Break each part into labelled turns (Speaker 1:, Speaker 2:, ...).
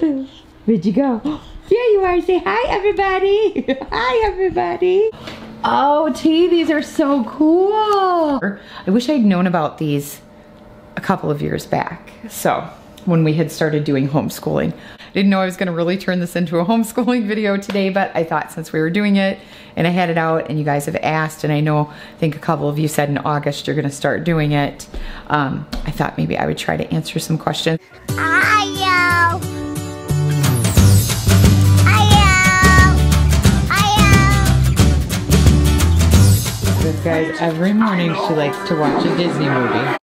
Speaker 1: Peekaboo. Where'd you go? There you are. Say hi, everybody. hi, everybody. Oh, T, these are so cool. I wish I'd known about these a couple of years back. So when we had started doing homeschooling. I didn't know I was gonna really turn this into a homeschooling video today, but I thought since we were doing it and I had it out and you guys have asked, and I know, I think a couple of you said in August you're gonna start doing it, um, I thought maybe I would try to answer some questions. Guys, every morning she likes to watch a Disney movie.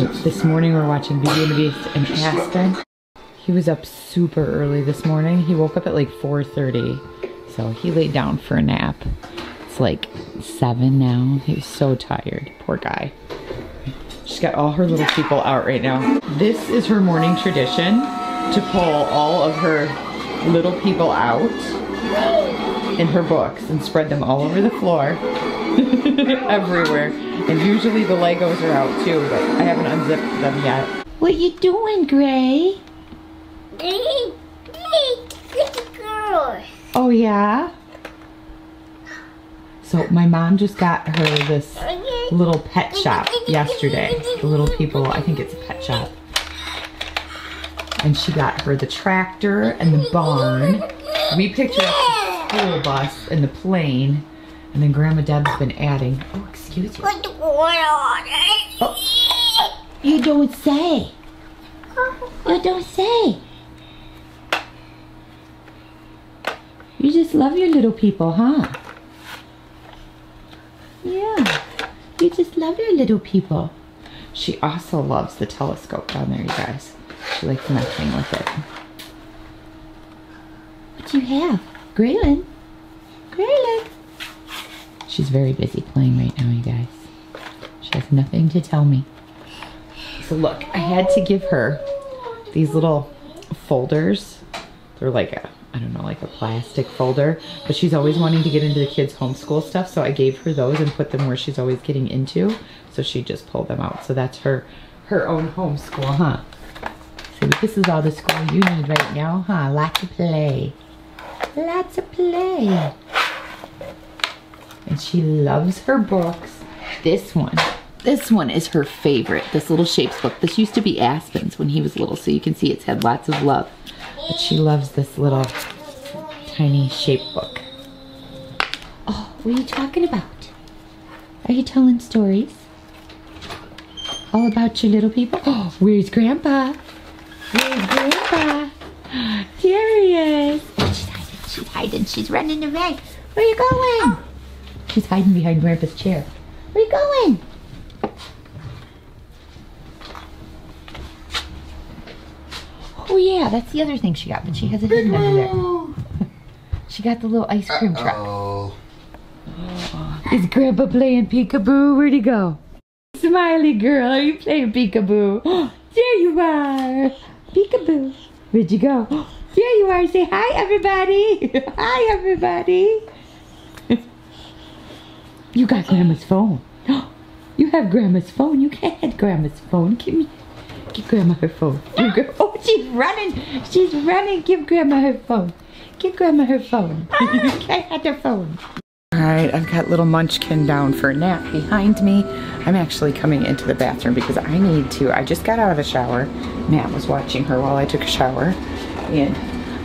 Speaker 1: So this morning we're watching Beauty and the Beast in Aspen. He was up super early this morning. He woke up at like 4.30. So he laid down for a nap. It's like 7 now. He's so tired. Poor guy. She's got all her little people out right now. This is her morning tradition to pull all of her little people out in her books and spread them all over the floor everywhere. And usually the Legos are out too, but I haven't unzipped them yet. What are you doing, Gray?
Speaker 2: Hey, hey, good girl.
Speaker 1: Oh yeah? So my mom just got her this little pet shop yesterday. The little people, I think it's a pet shop. And she got her the tractor and the barn. We picked her up the school bus and the plane. And then Grandma Deb's been adding. Oh, excuse you.
Speaker 2: What's going on?
Speaker 1: Oh. You don't say. You don't say. You just love your little people, huh? Yeah. You just love your little people. She also loves the telescope down there, you guys. She likes messing with it. What do you have? Graelynn? Graelynn? She's very busy playing right now, you guys. She has nothing to tell me. So look, I had to give her these little folders. They're like a, I don't know, like a plastic folder. But she's always wanting to get into the kids' homeschool stuff. So I gave her those and put them where she's always getting into. So she just pulled them out. So that's her, her own homeschool, huh? So this is all the school you need right now, huh? Lots of play. Lots of play. And she loves her books. This one. This one is her favorite. This little shapes book. This used to be Aspen's when he was little, so you can see it's had lots of love. But she loves this little tiny shape book. Oh, what are you talking about? Are you telling stories? All about your little people? Oh, where's Grandpa? Where's Grandpa? There he is. She's hiding. She's hiding. She's running away. Where are you going? Oh, She's hiding behind Grandpa's chair. Where are you going? Oh yeah, that's the other thing she got, but she has it hidden under there. She got the little ice cream truck.
Speaker 3: Oh,
Speaker 1: Is Grandpa playing peekaboo? Where'd he go? Smiley girl, are you playing peekaboo? There you are. Peekaboo. Where'd you go? There you are. Say hi, everybody. Hi, everybody. You got Grandma's phone. You have Grandma's phone. You can't have Grandma's phone. Give me, give Grandma her phone. Give oh, she's running. She's running. Give Grandma her phone. Give Grandma her phone. can't have her phone. All right, I've got little Munchkin down for a nap behind me. I'm actually coming into the bathroom because I need to. I just got out of the shower. Matt was watching her while I took a shower, and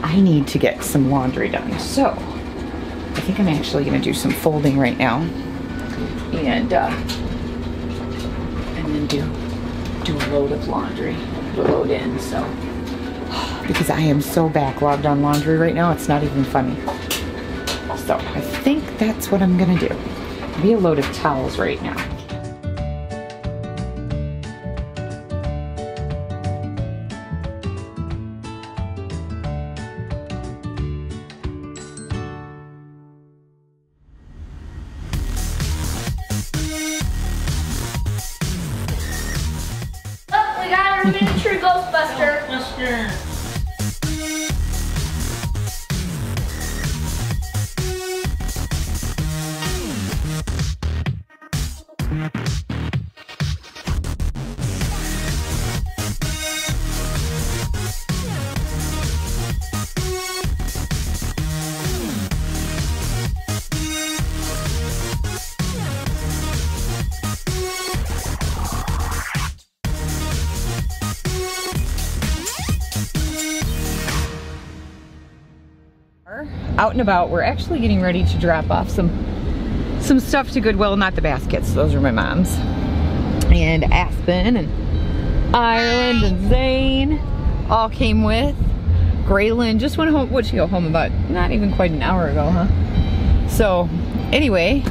Speaker 1: I need to get some laundry done. So, I think I'm actually gonna do some folding right now, and uh, and then do do a load of laundry, put a load in. So, because I am so backlogged on laundry right now, it's not even funny. So I think that's what I'm gonna do. Be a load of towels right now. Out and about. We're actually getting ready to drop off some some stuff to Goodwill, not the baskets, those are my mom's. And Aspen and Ireland and Zane all came with. Graelynn just went home, what'd she go home about? Not even quite an hour ago, huh? So, anyway,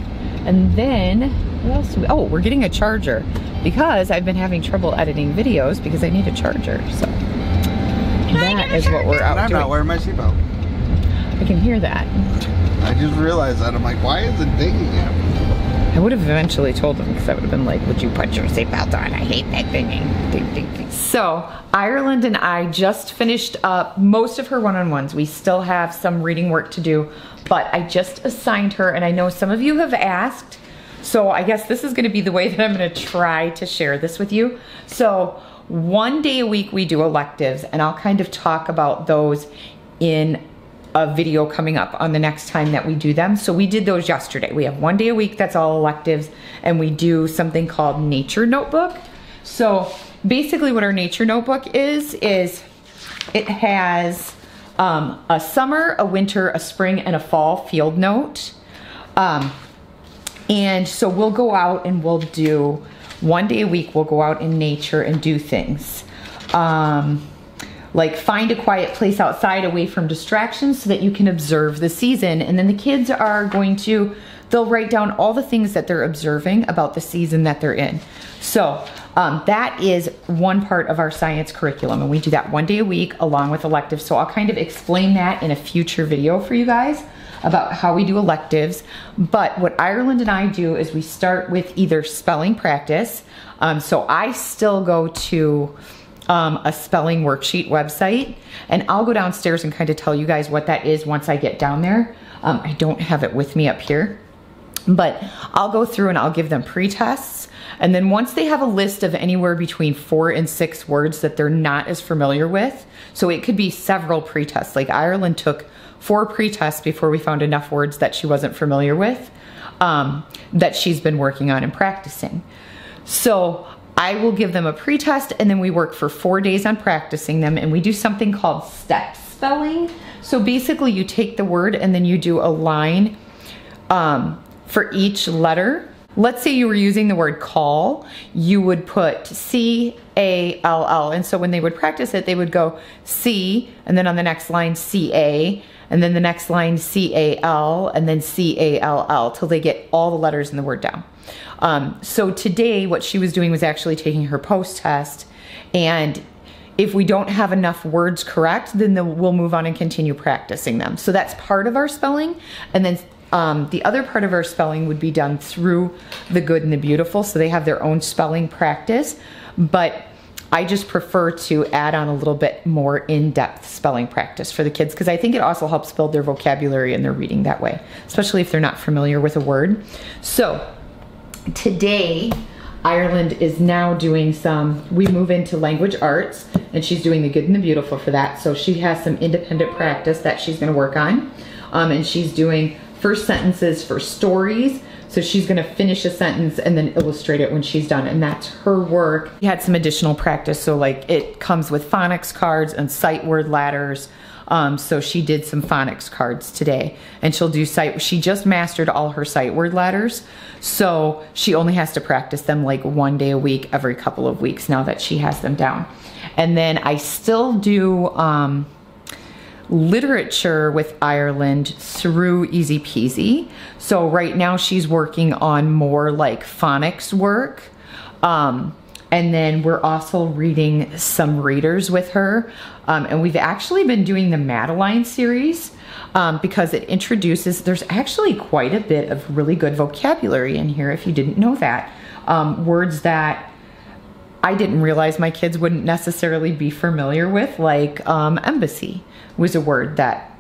Speaker 1: and then, what else do we, oh, we're getting a charger because I've been having trouble editing videos because I need a charger, so. That is what we're out
Speaker 3: I'm
Speaker 1: doing.
Speaker 3: not wearing my seatbelt.
Speaker 1: I can hear that.
Speaker 3: I just realized that. I'm like, why is it dinging it?
Speaker 1: I would have eventually told them because I would have been like, would you put your seatbelt on? I hate that dinging. Ding, ding, ding. So, Ireland and I just finished up most of her one-on-ones. We still have some reading work to do, but I just assigned her, and I know some of you have asked, so I guess this is gonna be the way that I'm gonna try to share this with you. So, one day a week we do electives, and I'll kind of talk about those in a video coming up on the next time that we do them. So we did those yesterday. We have one day a week that's all electives and we do something called nature notebook. So basically what our nature notebook is, is it has um, a summer, a winter, a spring, and a fall field note. Um, and so we'll go out and we'll do one day a week, we'll go out in nature and do things. Um, like find a quiet place outside away from distractions so that you can observe the season. And then the kids are going to, they'll write down all the things that they're observing about the season that they're in. So um, that is one part of our science curriculum. And we do that one day a week along with electives. So I'll kind of explain that in a future video for you guys about how we do electives. But what Ireland and I do is we start with either spelling practice. Um, so I still go to um, a spelling worksheet website and I'll go downstairs and kind of tell you guys what that is once I get down there. Um, I don't have it with me up here, but I'll go through and I'll give them pre-tests. And then once they have a list of anywhere between four and six words that they're not as familiar with, so it could be several pre-tests. Like Ireland took four pre-tests before we found enough words that she wasn't familiar with um, that she's been working on and practicing. So I will give them a pre-test and then we work for four days on practicing them and we do something called step spelling. So basically you take the word and then you do a line um, for each letter. Let's say you were using the word call, you would put C-A-L-L. And so when they would practice it, they would go C, and then on the next line, C-A, and then the next line, C-A-L, and then C-A-L-L, till they get all the letters in the word down. Um, so today, what she was doing was actually taking her post test, and if we don't have enough words correct, then the, we'll move on and continue practicing them. So that's part of our spelling. And then um, the other part of our spelling would be done through the good and the beautiful. So they have their own spelling practice, but I just prefer to add on a little bit more in-depth spelling practice for the kids because I think it also helps build their vocabulary and their reading that way, especially if they're not familiar with a word. So today, Ireland is now doing some, we move into language arts and she's doing the good and the beautiful for that. So she has some independent practice that she's gonna work on. Um, and she's doing first sentences for stories. So she's gonna finish a sentence and then illustrate it when she's done. And that's her work. We had some additional practice. So like it comes with phonics cards and sight word ladders. Um, so she did some phonics cards today and she'll do sight, she just mastered all her sight word ladders. So she only has to practice them like one day a week, every couple of weeks now that she has them down. And then I still do, um, literature with Ireland through Easy Peasy. So right now she's working on more like phonics work. Um, and then we're also reading some readers with her. Um, and we've actually been doing the Madeline series um, because it introduces, there's actually quite a bit of really good vocabulary in here if you didn't know that. Um, words that I didn't realize my kids wouldn't necessarily be familiar with, like um, embassy was a word that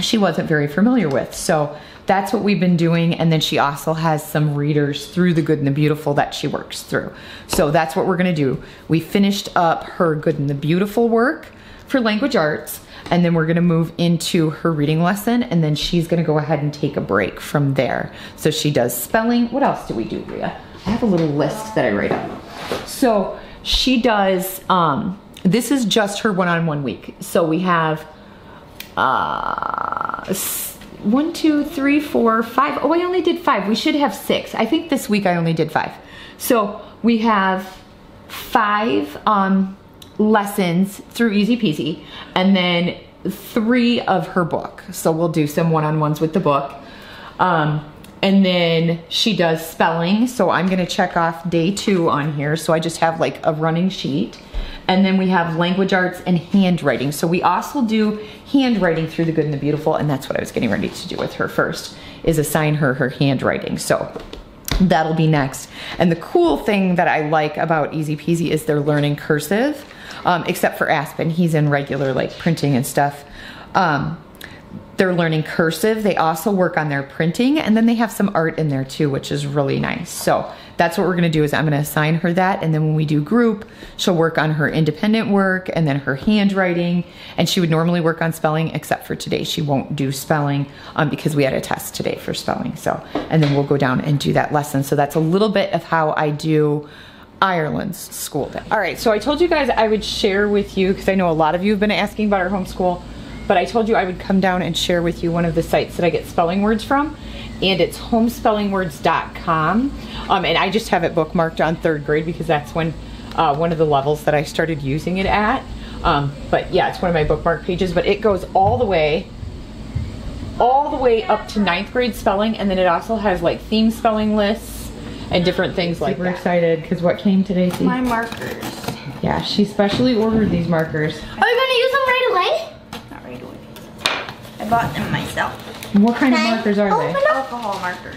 Speaker 1: she wasn't very familiar with. So that's what we've been doing. And then she also has some readers through the good and the beautiful that she works through. So that's what we're gonna do. We finished up her good and the beautiful work for language arts. And then we're gonna move into her reading lesson and then she's gonna go ahead and take a break from there. So she does spelling. What else do we do, Ria? I have a little list that I write up. So she does, um, this is just her one-on-one week. So we have uh, one, two, three, four, five. Oh, I only did five. We should have six. I think this week I only did five. So we have five um, lessons through Easy Peasy, and then three of her book. So we'll do some one-on-ones with the book. Um, and then she does spelling. So I'm gonna check off day two on here. So I just have like a running sheet. And then we have language arts and handwriting. So we also do handwriting through the good and the beautiful. And that's what I was getting ready to do with her first is assign her her handwriting. So that'll be next. And the cool thing that I like about Easy Peasy is they're learning cursive, um, except for Aspen. He's in regular like printing and stuff. Um, they're learning cursive. They also work on their printing and then they have some art in there too, which is really nice. So that's what we're gonna do is I'm gonna assign her that and then when we do group, she'll work on her independent work and then her handwriting and she would normally work on spelling except for today. She won't do spelling um, because we had a test today for spelling. So, and then we'll go down and do that lesson. So that's a little bit of how I do Ireland's school day. All right, so I told you guys I would share with you, because I know a lot of you have been asking about our homeschool, but I told you I would come down and share with you one of the sites that I get spelling words from, and it's homespellingwords.com. Um, and I just have it bookmarked on third grade because that's when uh, one of the levels that I started using it at. Um, but yeah, it's one of my bookmark pages, but it goes all the way all the way up to ninth grade spelling, and then it also has like theme spelling lists and different things like Super that. excited because what came today, Steve?
Speaker 4: My markers.
Speaker 1: Yeah, she specially ordered these markers.
Speaker 2: Are you gonna use them right away?
Speaker 4: Not right away. I bought them myself.
Speaker 1: What kind of
Speaker 2: Can I
Speaker 1: markers are
Speaker 2: open
Speaker 1: they?
Speaker 2: up?
Speaker 4: Alcohol markers.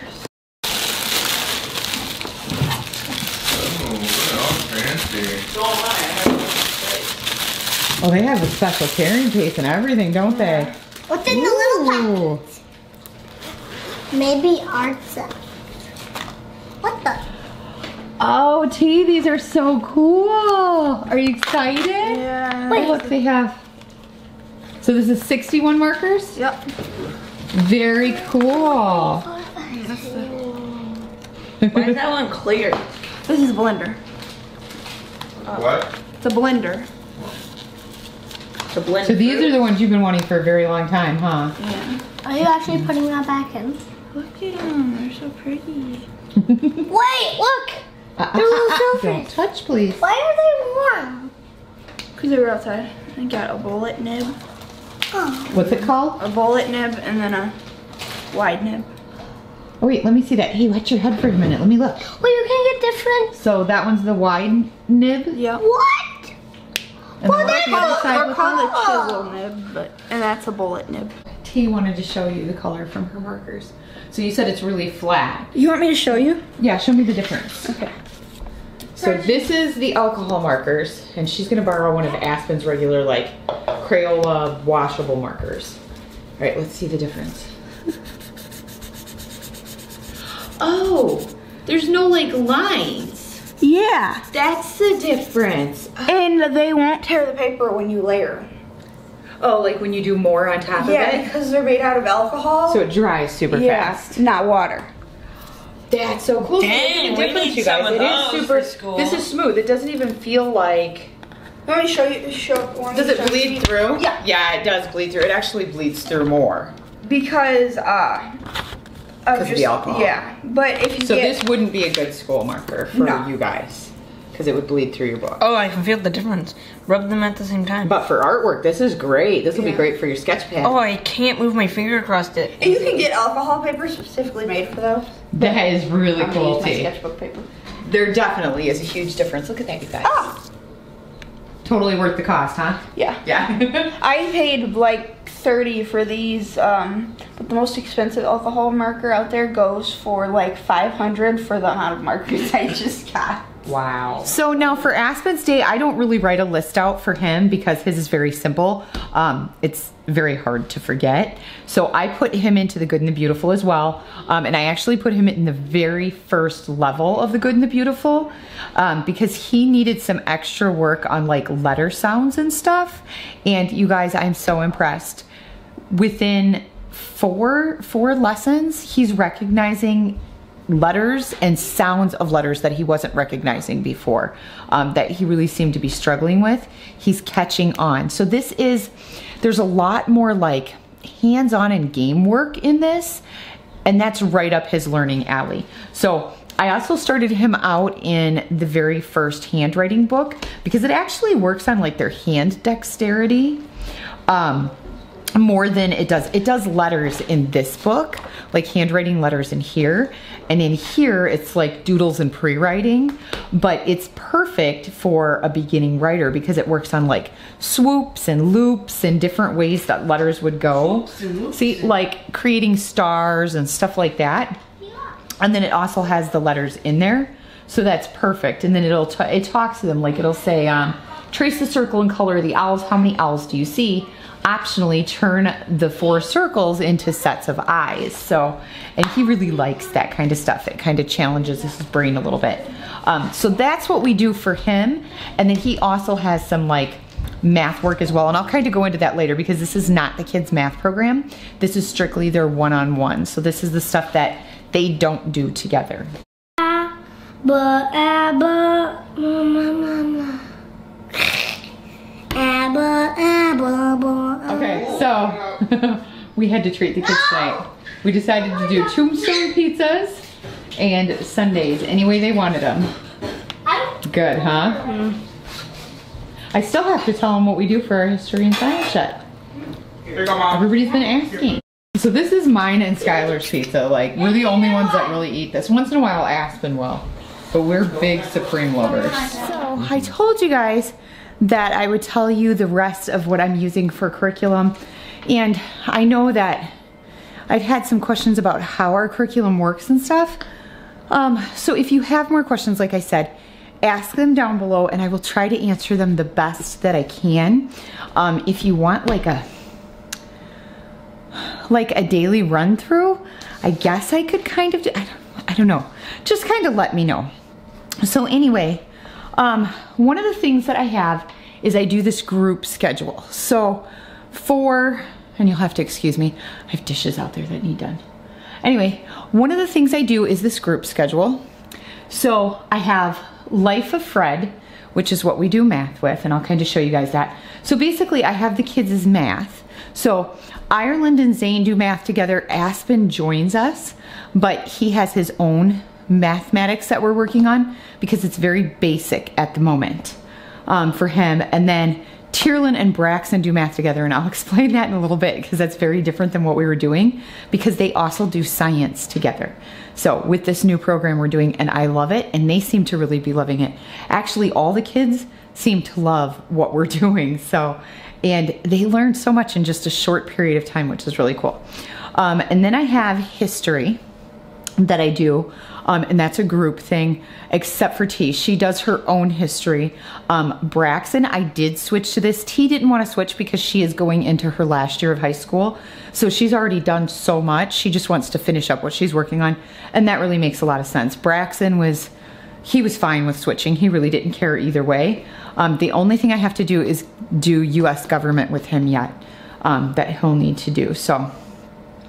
Speaker 1: Oh, they have a special carrying case and everything, don't they?
Speaker 2: What's in the little pack? Maybe art stuff. What the?
Speaker 1: Oh, T, these are so cool. Are you excited?
Speaker 4: Yeah.
Speaker 1: Oh, look, they have. So this is 61 markers?
Speaker 4: Yep.
Speaker 1: Very cool.
Speaker 4: Why is that one clear? This is a blender.
Speaker 3: What?
Speaker 4: It's a blender. To blend.
Speaker 1: So these are the ones you've been wanting for a very long time, huh?
Speaker 4: Yeah.
Speaker 2: Are you actually putting that back in?
Speaker 4: Look at them. They're so pretty.
Speaker 2: Wait, look!
Speaker 1: Uh,
Speaker 2: They're little
Speaker 1: uh, uh,
Speaker 2: silvers.
Speaker 1: Don't touch, please.
Speaker 2: Why are they warm?
Speaker 4: Because they were outside. I got a bullet nib,
Speaker 2: Oh.
Speaker 1: What's it called?
Speaker 4: a bullet nib, and then a wide nib.
Speaker 1: Oh wait, let me see that. Hey, watch your head for a minute. Let me look.
Speaker 2: Well, you can get different.
Speaker 1: So that one's the wide nib.
Speaker 4: Yeah.
Speaker 2: What?
Speaker 1: And
Speaker 2: Well,
Speaker 1: then the other
Speaker 2: call-
Speaker 1: side with
Speaker 4: called
Speaker 1: it?
Speaker 4: a chisel nib, but and that's a bullet nib.
Speaker 1: T wanted to show you the color from her markers. So you said it's really flat.
Speaker 4: You want me to show you?
Speaker 1: Yeah, show me the difference.
Speaker 4: Okay.
Speaker 1: So this is the alcohol markers, and she's gonna borrow one of Aspen's regular like Crayola washable markers. All right, let's see the difference. Oh, there's no like lines.
Speaker 4: Yeah.
Speaker 1: That's the difference.
Speaker 4: And they won't tear the paper when you layer.
Speaker 1: Oh, like when you do more on top
Speaker 4: Yeah,
Speaker 1: of it?
Speaker 4: Yeah, because they're made out of alcohol.
Speaker 1: So it dries super
Speaker 4: yeah,
Speaker 1: fast.
Speaker 4: not water.
Speaker 1: That's so cool.
Speaker 5: Dang,
Speaker 1: Look at
Speaker 5: we need
Speaker 1: you guys.
Speaker 5: some of
Speaker 1: It is
Speaker 5: those
Speaker 1: super.
Speaker 5: for school.
Speaker 1: This is smooth. It doesn't even feel like.
Speaker 4: Let me show you. Show. want
Speaker 1: Does it
Speaker 4: show
Speaker 1: bleed
Speaker 4: you?
Speaker 1: through?
Speaker 4: Yeah.
Speaker 1: Yeah, it does bleed through. It actually bleeds through more.
Speaker 4: Because uh.
Speaker 1: Because of the alcohol.
Speaker 4: Yeah, but if you
Speaker 1: So
Speaker 4: get
Speaker 1: this wouldn't be a good school marker for
Speaker 4: No.
Speaker 1: you guys. Because it would bleed through your book.
Speaker 5: Oh, I can feel the difference. Rub them at the same time.
Speaker 1: But for artwork, this is great. This will be great for your sketch pad.
Speaker 5: Oh, I can't move my finger across it.
Speaker 4: And you can get alcohol paper specifically made for those.
Speaker 1: that is really
Speaker 4: I'm gonna
Speaker 1: cool,
Speaker 4: use my sketchbook paper.
Speaker 1: There definitely is a huge difference. Look at that, you guys.
Speaker 4: Ah,
Speaker 1: Totally worth the cost, huh?
Speaker 4: yeah.
Speaker 1: Yeah.
Speaker 4: I paid like 30 for these, um, but the most expensive alcohol marker out there goes for like 500 for the amount of markers I just got.
Speaker 1: Wow. So now for Aspen's Day, I don't really write a list out for him because his is very simple. Um, it's very hard to forget. So I put him into the good and the beautiful as well. Um, and I actually put him in the very first level of the good and the beautiful um, because he needed some extra work on like letter sounds and stuff. And you guys, I'm so impressed. Within four four lessons, he's recognizing letters and sounds of letters that he wasn't recognizing before um, that he really seemed to be struggling with he's catching on so this is there's a lot more like hands-on and game work in this, and that's right up his learning alley. So I also started him out in the very first handwriting book because it actually works on like their hand dexterity. Um, more than it does it does letters in this book like handwriting letters in here and in here it's like doodles and pre-writing but it's perfect for a beginning writer because it works on like swoops and loops and different ways that letters would go. See like creating stars and stuff like that. And then it also has the letters in there so that's perfect. And then it'll it talks to them like it'll say um, trace the circle and color the owls. How many owls do you see optionally turn the four circles into sets of eyes. So and he really likes that kind of stuff. It kind of challenges his brain a little bit. Um, so that's what we do for him. And then he also has some like math work as well. And i'll kind of go into that later because this is not the kids math program. This is strictly their one-on-one. So this is the stuff that they don't do together Okay, so we had to treat the kids tonight. We decided to do tombstone pizzas and sundaes any way they wanted them. Good, huh? I still have to tell them what we do for our history and science yet. Everybody's been asking. So this is mine and Skylur's pizza. Like, we're the only ones that really eat this. Once in a while, Aspen will. But we're big Supreme lovers. So I told you guys that I would tell you the rest of what I'm using for curriculum. And I know that I've had some questions about how our curriculum works and stuff. Um, so if you have more questions, like I said, ask them down below and I will try to answer them the best that I can. Um, if you want like a like a daily run through, I guess I could kind of do, I don't, I don't know. Just kind of let me know. So anyway, um, one of the things that I have is I do this group schedule. So for, and you'll have to excuse me, I have dishes out there that need done. Anyway, one of the things I do is this group schedule. So I have Life of Fred, which is what we do math with, and I'll kind of show you guys that. So basically I have the kids as math. So Ireland and Zane do math together. Aspen joins us, but he has his own mathematics that we're working on because it's very basic at the moment um, for him. And then Tearlyn and Braxen do math together, and I'll explain that in a little bit because that's very different than what we were doing because they also do science together. So with this new program we're doing, and I love it, and they seem to really be loving it. Actually, all the kids seem to love what we're doing. So, and they learned so much in just a short period of time, which is really cool. Um, and then I have history that I do, um, and that's a group thing, except for T. She does her own history. Um, Braxen, I did switch to this. T didn't want to switch because she is going into her last year of high school. So she's already done so much. She just wants to finish up what she's working on. And that really makes a lot of sense. Braxen was, he was fine with switching. He really didn't care either way. Um, the only thing I have to do is do US government with him yet um, that he'll need to do. So,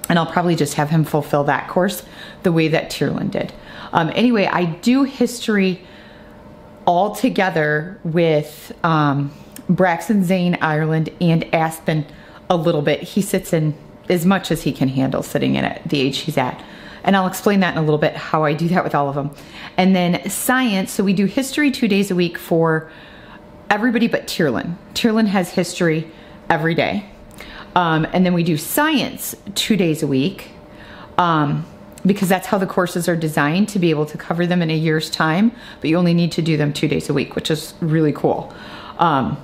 Speaker 1: and I'll probably just have him fulfill that course the way that Tearlyn did. Um, anyway, I do history all together with um, Braxen Zane, Ireland, and Aspen a little bit. He sits in as much as he can handle sitting in at the age he's at. And I'll explain that in a little bit how I do that with all of them. And then science, so we do history two days a week for everybody but Tearlyn. Tearlyn has history every day. Um, and then we do science two days a week um, because that's how the courses are designed to be able to cover them in a year's time, but you only need to do them two days a week, which is really cool. Um,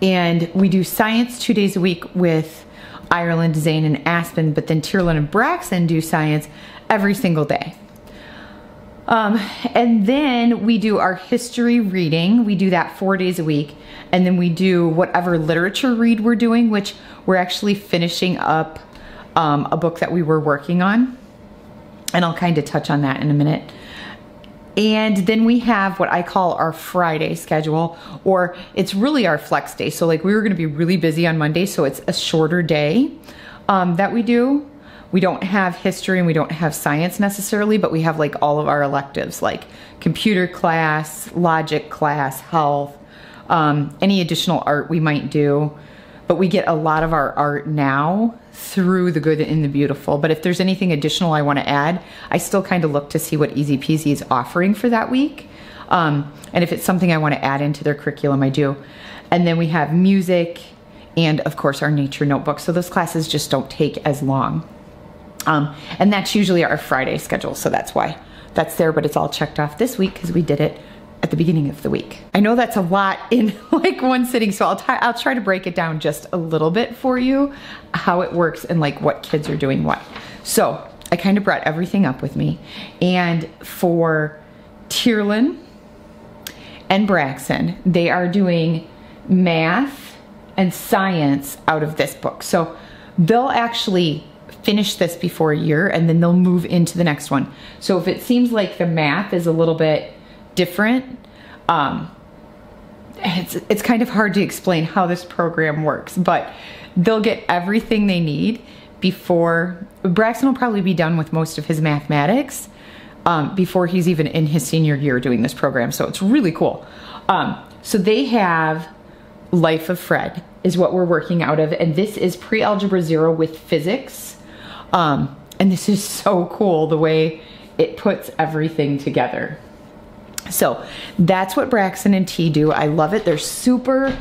Speaker 1: and we do science two days a week with Ireland, Zane, and Aspen, but then Tearlyn and Braxen do science every single day. Um, and then we do our history reading. We do that four days a week. And then we do whatever literature read we're doing, which we're actually finishing up um, a book that we were working on. And I'll kind of touch on that in a minute. And then we have what I call our Friday schedule, or it's really our flex day. So, like, we were going to be really busy on Monday, so it's a shorter day um, that we do. We don't have history and we don't have science necessarily, but we have like all of our electives like computer class, logic class, health, um, any additional art we might do. But we get a lot of our art now through the good and the beautiful. But if there's anything additional I want to add, I still kind of look to see what Easy Peasy is offering for that week. Um, and if it's something I want to add into their curriculum, I do. And then we have music and, of course, our nature notebook. So those classes just don't take as long. Um, and that's usually our Friday schedule. So that's why that's there, but it's all checked off this week because we did it at the beginning of the week. I know that's a lot in like one sitting, so I'll, I'll try to break it down just a little bit for you, how it works and like what kids are doing what. So I kind of brought everything up with me. And for Tearlyn and Braxen, they are doing math and science out of this book. So they'll actually finish this before a year and then they'll move into the next one. So if it seems like the math is a little bit different. Um, it's, it's kind of hard to explain how this program works, but they'll get everything they need before Braxen will probably be done with most of his mathematics um, before he's even in his senior year doing this program. So it's really cool. Um, so they have Life of Fred is what we're working out of, and this is pre-algebra zero with physics. Um, and this is so cool the way it puts everything together. So that's what Braxen and T do. I love it. They're super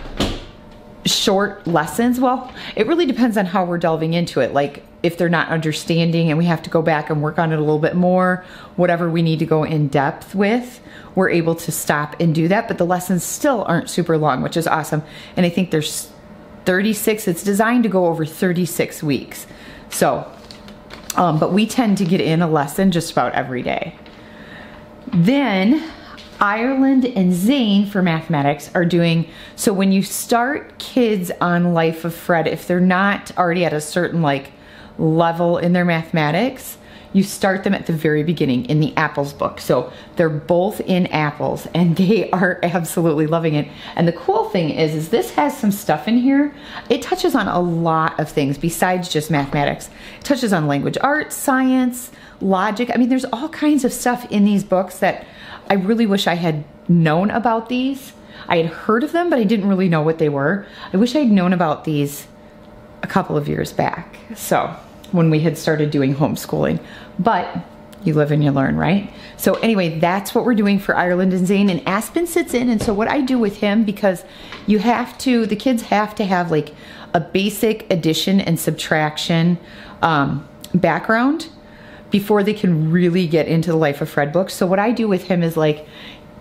Speaker 1: short lessons. Well, it really depends on how we're delving into it. Like if they're not understanding and we have to go back and work on it a little bit more, whatever we need to go in depth with, we're able to stop and do that. But the lessons still aren't super long, which is awesome. And I think there's 36, it's designed to go over 36 weeks. So, um, but we tend to get in a lesson just about every day. Then Ireland and Zane for mathematics are doing, so when you start kids on Life of Fred, if they're not already at a certain like level in their mathematics, you start them at the very beginning in the apples book. So they're both in apples and they are absolutely loving it. And the cool thing is, is this has some stuff in here. It touches on a lot of things besides just mathematics. It touches on language arts, science, logic. I mean, there's all kinds of stuff in these books that I really wish I had known about these. I had heard of them, but I didn't really know what they were. I wish I had known about these a couple of years back. So when we had started doing homeschooling, but you live and you learn, right? So anyway, that's what we're doing for Ireland and Zane and Aspen sits in. And so what I do with him, because you have to, the kids have to have like a basic addition and subtraction um, background before they can really get into the Life of Fred books. So what I do with him is like,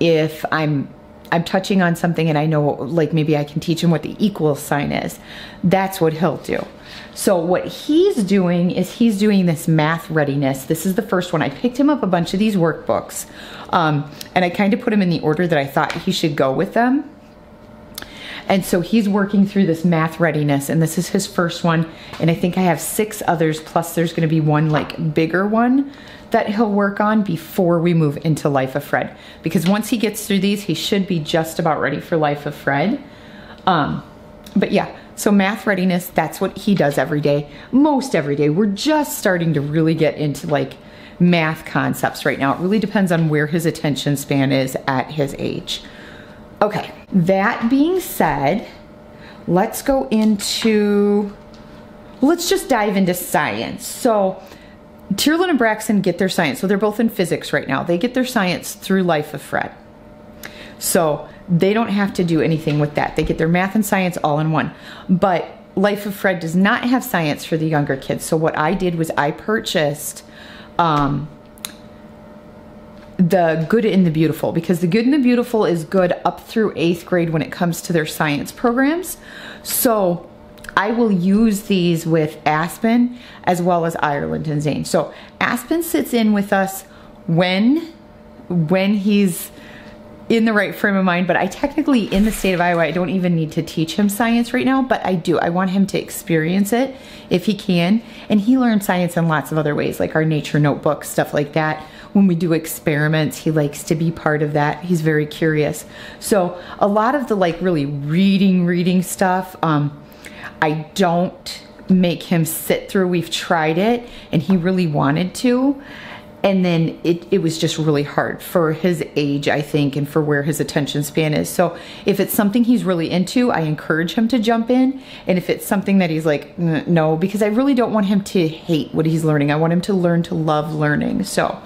Speaker 1: if I'm I'm touching on something and I know like maybe I can teach him what the equal sign is, that's what he'll do. So what he's doing is he's doing this math readiness. This is the first one. I picked him up a bunch of these workbooks um, and I kind of put him in the order that I thought he should go with them. And so he's working through this math readiness, and this is his first one. And I think I have six others, plus there's gonna be one like bigger one that he'll work on before we move into Life of Fred. Because once he gets through these, he should be just about ready for Life of Fred. Um, but yeah, so math readiness, that's what he does every day, most every day. We're just starting to really get into like math concepts right now. It really depends on where his attention span is at his age. Okay, that being said, let's go into, let's just dive into science. So Tearlyn and Braxen get their science. So they're both in physics right now. They get their science through Life of Fred. So they don't have to do anything with that. They get their math and science all in one. But Life of Fred does not have science for the younger kids. So what I did was I purchased um, the good and the beautiful because the good and the beautiful is good up through eighth grade when it comes to their science programs. So I will use these with Aspen as well as Ireland and Zane. So Aspen sits in with us when when he's in the right frame of mind, but I technically, in the state of Iowa, I don't even need to teach him science right now, but I do. I want him to experience it if he can. And he learns science in lots of other ways, like our nature notebook, stuff like that when we do experiments, he likes to be part of that. He's very curious. So a lot of the like really reading, reading stuff, um, I don't make him sit through. We've tried it and he really wanted to. And then it, it was just really hard for his age, I think, and for where his attention span is. So if it's something he's really into, I encourage him to jump in. And if it's something that he's like, "Mm, no, because I really don't want him to hate what he's learning. I want him to learn to love learning. So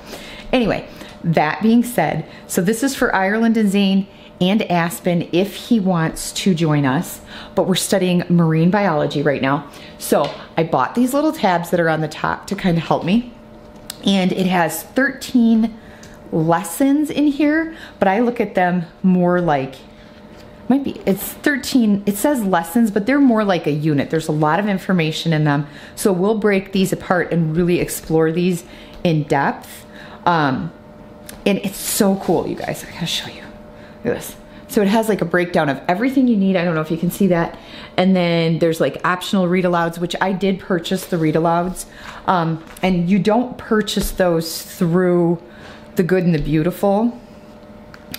Speaker 1: anyway, that being said, so this is for Ireland and Zane and Aspen if he wants to join us, but we're studying marine biology right now. So I bought these little tabs that are on the top to kind of help me and it has 13 lessons in here, but I look at them more like might be it's 13 it says lessons but they're more like a unit. There's a lot of information in them. So we'll break these apart and really explore these in depth. Um, and it's so cool you guys. I gotta show you. Look at this so it has like a breakdown of everything you need. I don't know if you can see that. And then there's like optional read alouds which i did purchase the read alouds um, and you don't purchase those through the good and the beautiful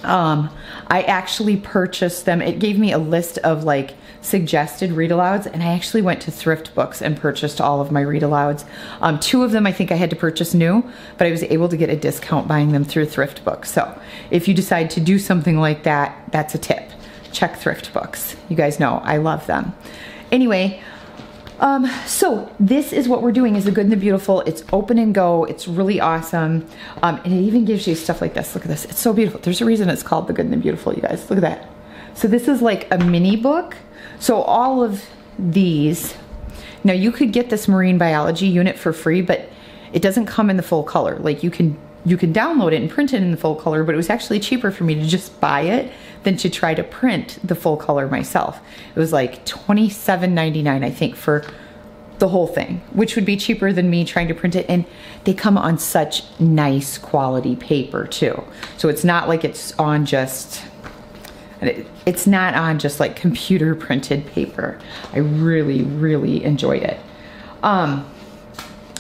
Speaker 1: um, I actually purchased them. It gave me a list of like suggested read alouds, and I actually went to Thrift Books and purchased all of my read alouds. Um, two of them I think I had to purchase new, but I was able to get a discount buying them through Thrift Books. So if you decide to do something like that, that's a tip. Check Thrift Books. You guys know I love them. Anyway, um, so this is what we're doing is the good and the beautiful. It's open and go. It's really awesome. Um, and it even gives you stuff like this. Look at this. It's so beautiful. There's a reason it's called the good and the beautiful, you guys. Look at that. So this is like a mini book. So all of these, now you could get this marine biology unit for free, but it doesn't come in the full color. Like you can you can download it and print it in the full color, but it was actually cheaper for me to just buy it than to try to print the full color myself. It was like $27.99, I think, for the whole thing, which would be cheaper than me trying to print it. And they come on such nice quality paper too. So it's not like it's on just, it's not on just like computer printed paper. I really, really enjoyed it. Um,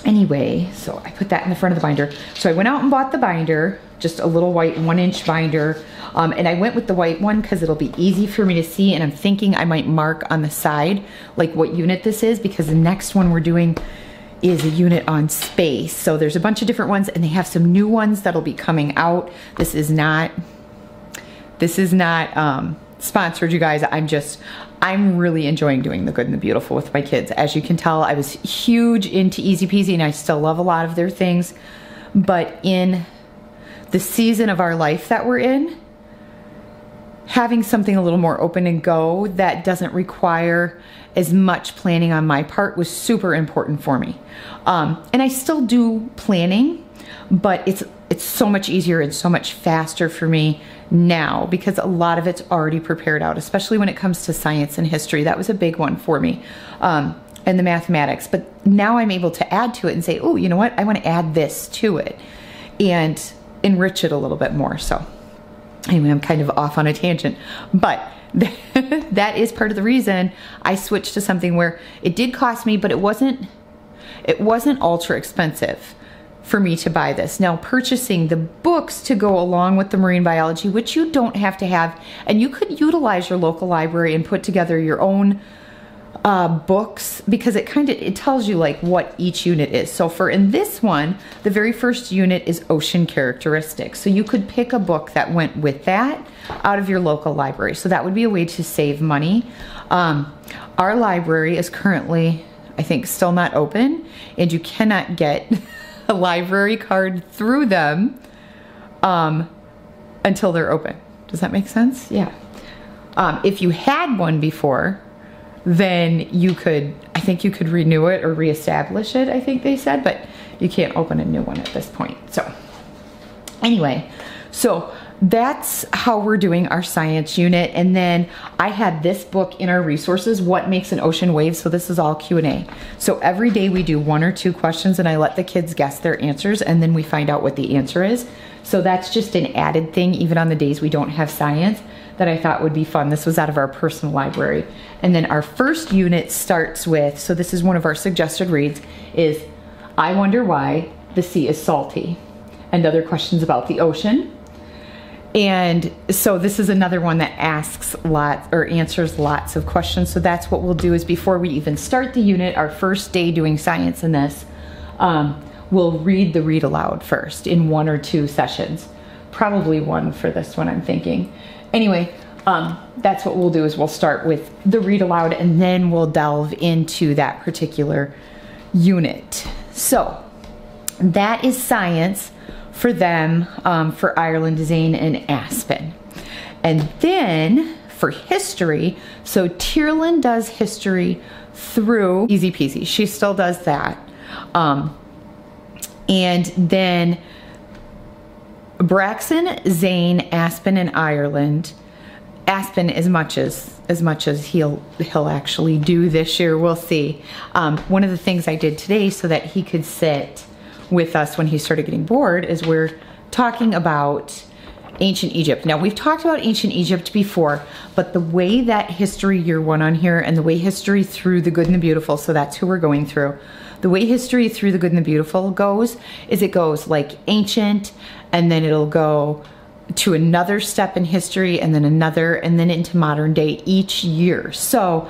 Speaker 1: anyway, so I put that in the front of the binder. So I went out and bought the binder, just a little white one inch binder. Um, and I went with the white one because it'll be easy for me to see. And I'm thinking I might mark on the side, like what unit this is, because the next one we're doing is a unit on space. So there's a bunch of different ones and they have some new ones that'll be coming out. This is not, this is not um, sponsored, you guys. I'm just, I'm really enjoying doing the good and the beautiful with my kids. As you can tell, I was huge into Easy Peasy and I still love a lot of their things. But in the season of our life that we're in, having something a little more open and go that doesn't require as much planning on my part was super important for me. Um, and I still do planning, but it's it's so much easier and so much faster for me now because a lot of it's already prepared out, especially when it comes to science and history. That was a big one for me. Um, and the mathematics. But now I'm able to add to it and say, oh, you know what? I want to add this to it and enrich it a little bit more. So anyway, I'm kind of off on a tangent, but that is part of the reason I switched to something where it did cost me, but it wasn't, it wasn't ultra expensive for me to buy this. Now, purchasing the books to go along with the marine biology, which you don't have to have, and you could utilize your local library and put together your own uh, books because it kind of it tells you like what each unit is. So for in this one, the very first unit is ocean characteristics. So you could pick a book that went with that out of your local library. So that would be a way to save money. Um, our library is currently, I think, still not open, and you cannot get a library card through them um, until they're open. Does that make sense? Yeah. Um, if you had one before, then you could, I think you could renew it or reestablish it, I think they said, but you can't open a new one at this point. So anyway, so that's how we're doing our science unit. And then I had this book in our resources, What Makes an Ocean Wave? So this is all Q&A. So every day we do one or two questions and I let the kids guess their answers and then we find out what the answer is. So that's just an added thing, even on the days we don't have science that I thought would be fun. This was out of our personal library. And then our first unit starts with, so this is one of our suggested reads, is I wonder why the sea is salty and other questions about the ocean. And so this is another one that asks lots or answers lots of questions. So that's what we'll do is before we even start the unit, our first day doing science in this, um, we'll read the read aloud first in one or two sessions. Probably one for this one, I'm thinking. Anyway, um, that's what we'll do is we'll start with the read aloud and then we'll delve into that particular unit. So that is science for them, um, for Ireland, Zane, and Aspen. And then for history, so Tearlyn does history through Easy Peasy. She still does that. Um, and then Braxen, Zane, Aspen, and Ireland. Aspen as much as as much as he'll he'll actually do this year. We'll see. Um, one of the things I did today so that he could sit with us when he started getting bored is we're talking about ancient Egypt. Now we've talked about ancient Egypt before, but the way that history year one on here and the way history through the good and the beautiful, so that's who we're going through. The way history through the good and the beautiful goes is it goes like ancient and then it'll go to another step in history and then another and then into modern day each year. So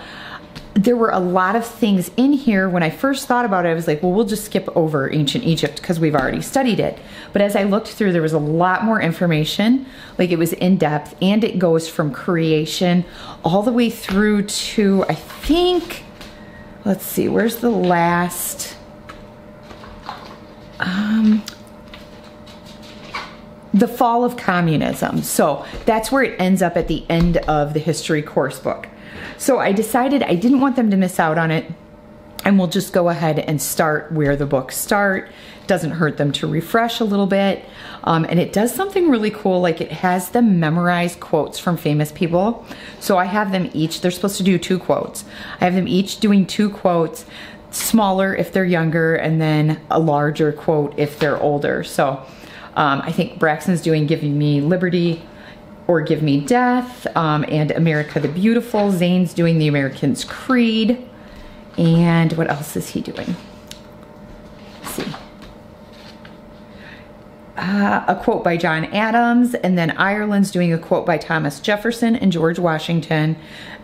Speaker 1: there were a lot of things in here. When I first thought about it, I was like, well, we'll just skip over ancient Egypt because we've already studied it. But as I looked through, there was a lot more information. Like it was in depth and it goes from creation all the way through to, I think, let's see, where's the last? Um, the fall of communism. So that's where it ends up at the end of the history course book. So I decided I didn't want them to miss out on it and we'll just go ahead and start where the books start. Doesn't hurt them to refresh a little bit. Um, and it does something really cool, like it has them memorize quotes from famous people. So I have them each, they're supposed to do two quotes. I have them each doing two quotes, smaller if they're younger, and then a larger quote if they're older. So um, I think Braxen's doing Giving Me Liberty or Give Me Death um, and America the Beautiful. Zane's doing The American's Creed. And what else is he doing? Let's see. Uh, a quote by John Adams, and then Ireland's doing a quote by Thomas Jefferson and George Washington,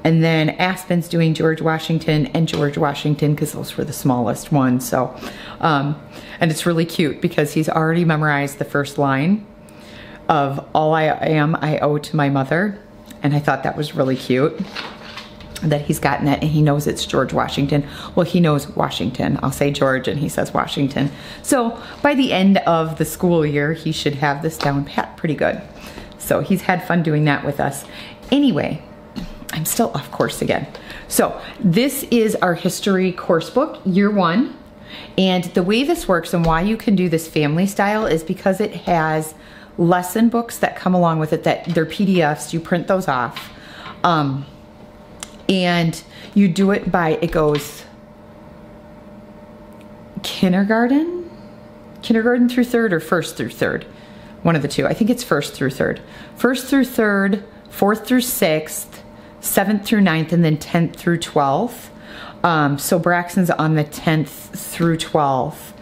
Speaker 1: and then Aspen's doing George Washington and George Washington because those were the smallest ones. So, um, and it's really cute because he's already memorized the first line of All I Am I Owe to My Mother, and I thought that was really cute that he's gotten it and he knows it's George Washington. Well, he knows Washington. I'll say George and he says Washington. So by the end of the school year, he should have this down pat pretty good. So he's had fun doing that with us. Anyway, I'm still off course again. So this is our history course book, year one. And the way this works and why you can do this family style is because it has lesson books that come along with it that they're PDFs, you print those off. Um, and you do it by, it goes kindergarten, kindergarten through third or first through third, one of the two. I think it's first through third. First through third, fourth through sixth, seventh through ninth, and then 10th through 12th. Um, so Braxen's on the 10th through 12th.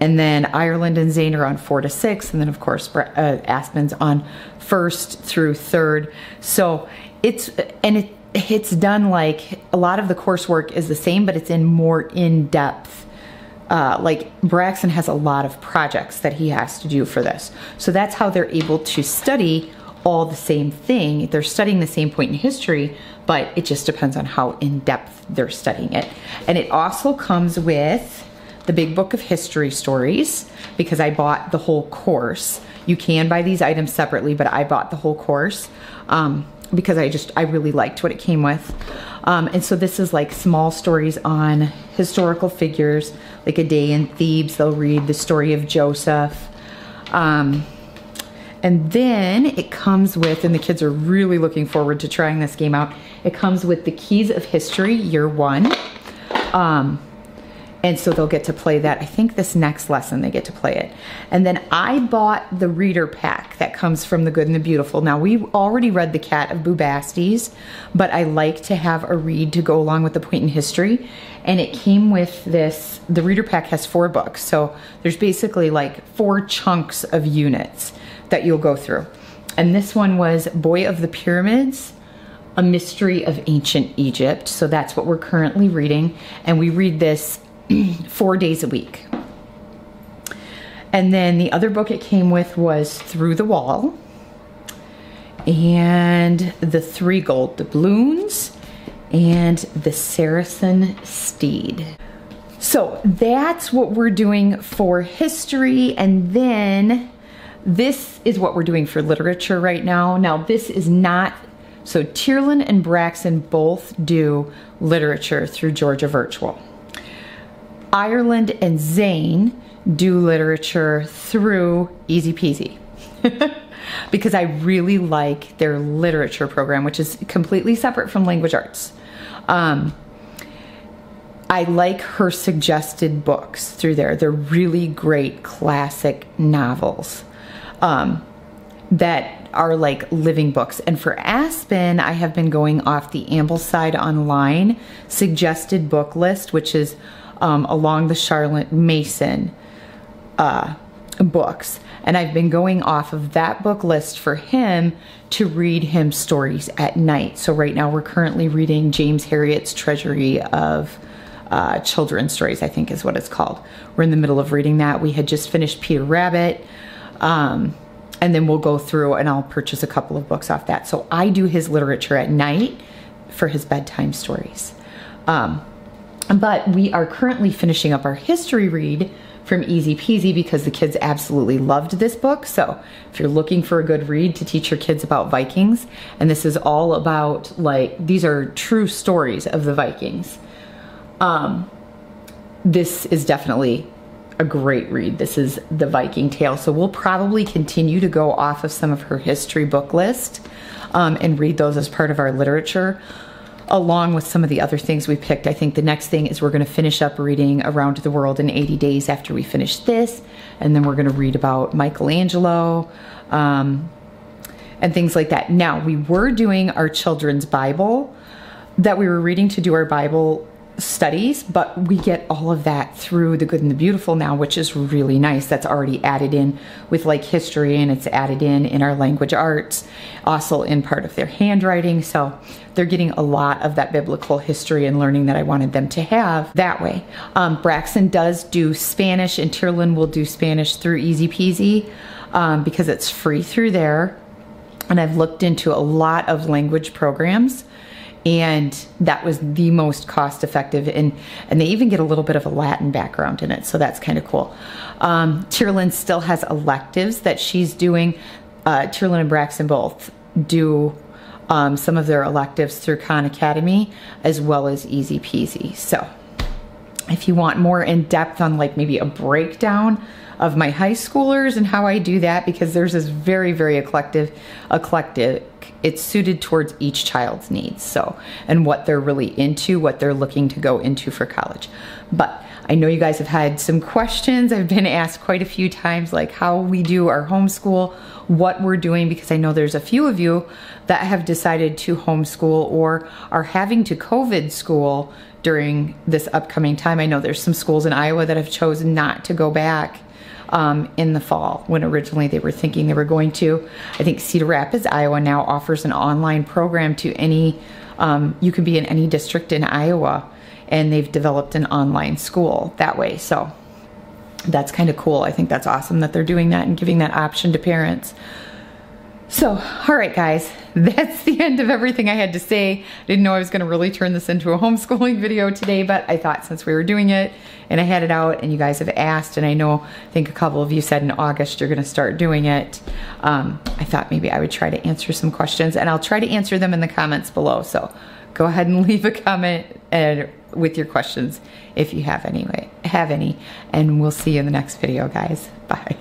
Speaker 1: And then Ireland and Zane are on four to six. And then, of course, uh, Aspen's on first through third. So it's, and it, it's done like a lot of the coursework is the same, but it's in more in depth. Uh, like Braxen has a lot of projects that he has to do for this. So that's how they're able to study all the same thing. They're studying the same point in history, but it just depends on how in depth they're studying it. And it also comes with the Big Book of History Stories because I bought the whole course. You can buy these items separately, but I bought the whole course um, because I just, I really liked what it came with. Um, and so this is like small stories on historical figures, like a day in Thebes. They'll read the story of Joseph. Um, and then it comes with, and the kids are really looking forward to trying this game out. It comes with the Keys of History, year one. Um, and so they'll get to play that. I think this next lesson they get to play it. And then I bought the reader pack that comes from The Good and the Beautiful. Now we've already read The Cat of Bubastes, but I like to have a read to go along with the point in history. And it came with this, the reader pack has four books. So there's basically like four chunks of units that you'll go through. And this one was Boy of the Pyramids, A Mystery of Ancient Egypt. So that's what we're currently reading. And we read this four days a week. And then the other book it came with was Through the Wall and the three gold doubloons and the Saracen steed. So that's what we're doing for history. And then this is what we're doing for literature right now. Now, this is not, so Tearlyn and Braxen both do literature through Georgia Virtual. Ireland and Zane do literature through Easy Peasy. because I really like their literature program, which is completely separate from language arts. Um, I like her suggested books through there. They're really great classic novels um, that are like living books. And for Aspen, I have been going off the Ambleside Online suggested book list, which is um, along the Charlotte Mason uh, books. And I've been going off of that book list for him to read him stories at night. So right now we're currently reading James Herriot's Treasury of uh, Children's Stories, I think is what it's called. We're in the middle of reading that. We had just finished Peter Rabbit. Um, and then we'll go through and I'll purchase a couple of books off that. So I do his literature at night for his bedtime stories. Um, but we are currently finishing up our history read from Easy Peasy because the kids absolutely loved this book. So if you're looking for a good read to teach your kids about Vikings, and this is all about like, these are true stories of the Vikings. Um, this is definitely a great read. This is the Viking tale. So we'll probably continue to go off of some of her history book list um, and read those as part of our literature along with some of the other things we picked. I think the next thing is we're going to finish up reading Around the World in 80 Days after we finish this. And then we're going to read about Michelangelo um, and things like that. Now, we were doing our children's Bible that we were reading to do our Bible studies, but we get all of that through The Good and the Beautiful now, which is really nice. That's already added in with like history and it's added in in our language arts, also in part of their handwriting. So they're getting a lot of that biblical history and learning that I wanted them to have that way. Um, Braxen does do Spanish and Tearlyn will do Spanish through Easy Peasy um, because it's free through there. And I've looked into a lot of language programs and that was the most cost effective and and they even get a little bit of a latin background in it so that's kind of cool. Um, Tearlyn still has electives that she's doing. Uh, Tearlyn and Braxen both do um, some of their electives through Khan Academy as well as Easy Peasy. So if you want more in depth on like maybe a breakdown of my high schoolers and how I do that because there's this very, very eclectic, eclectic. It's suited towards each child's needs. So, and what they're really into, what they're looking to go into for college. But I know you guys have had some questions. I've been asked quite a few times, like how we do our homeschool, what we're doing, because I know there's a few of you that have decided to homeschool or are having to COVID school during this upcoming time. I know there's some schools in Iowa that have chosen not to go back um, in the fall when originally they were thinking they were going to. I think Cedar Rapids, Iowa now offers an online program to any, um, you can be in any district in Iowa and they've developed an online school that way. So that's kind of cool. I think that's awesome that they're doing that and giving that option to parents. So, all right, guys, that's the end of everything I had to say. I didn't know I was going to really turn this into a homeschooling video today, but I thought since we were doing it and I had it out and you guys have asked, and I know, I think a couple of you said in August you're going to start doing it, um, I thought maybe I would try to answer some questions and I'll try to answer them in the comments below. So, go ahead and leave a comment and with your questions if you have any, have any, and we'll see you in the next video, guys. Bye.